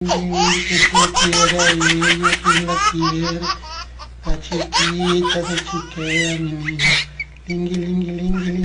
Chiquera, ella quien la mi vida. Lingui, lingui,